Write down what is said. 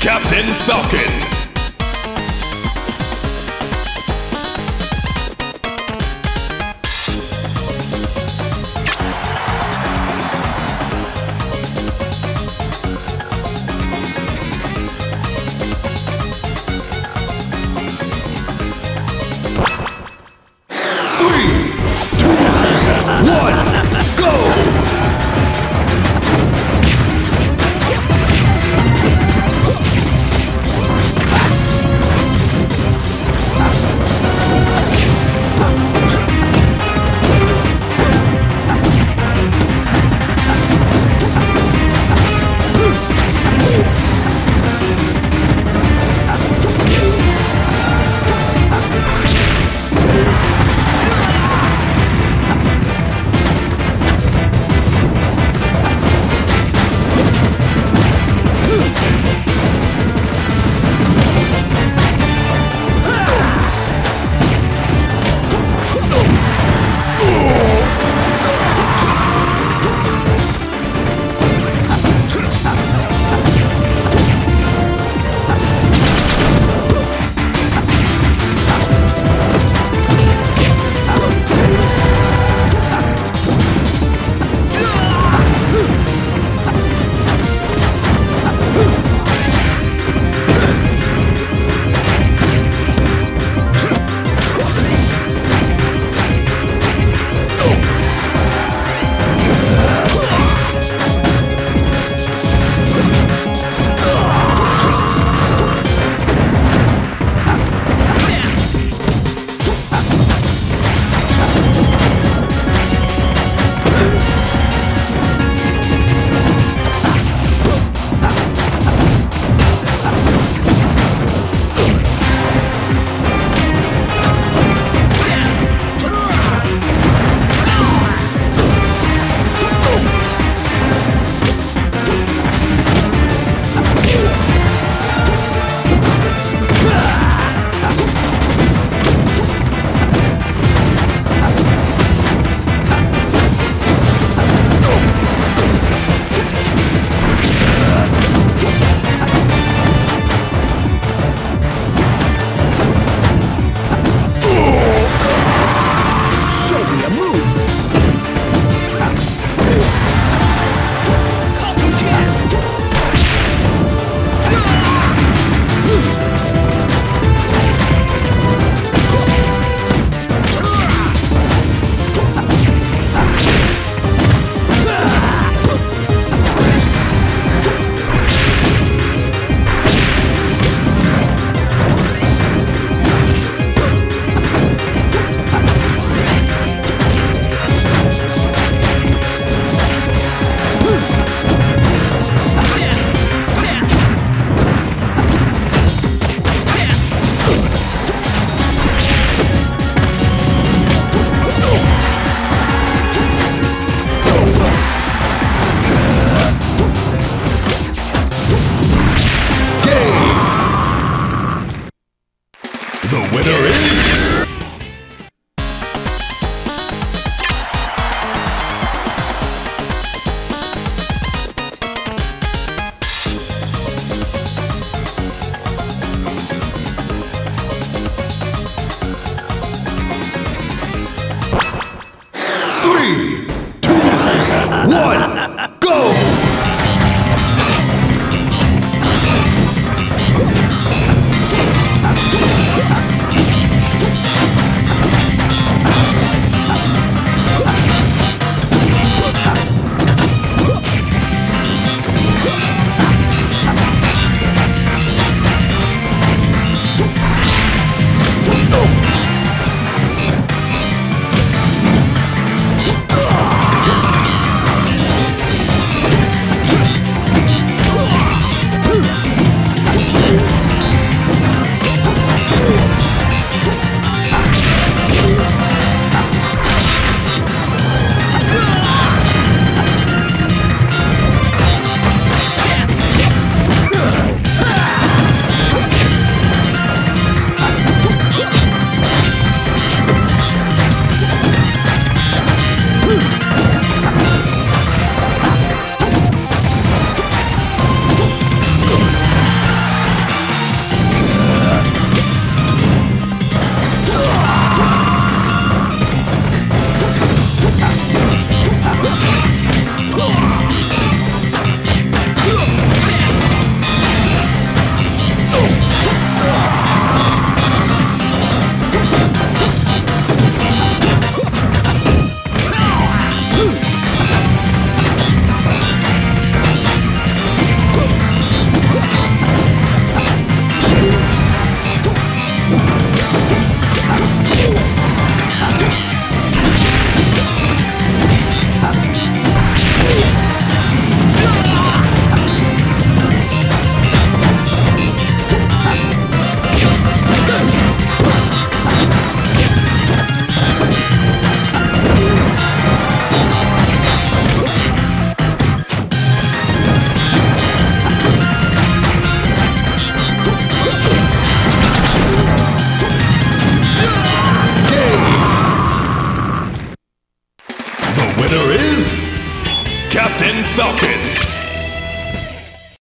Captain Falcon.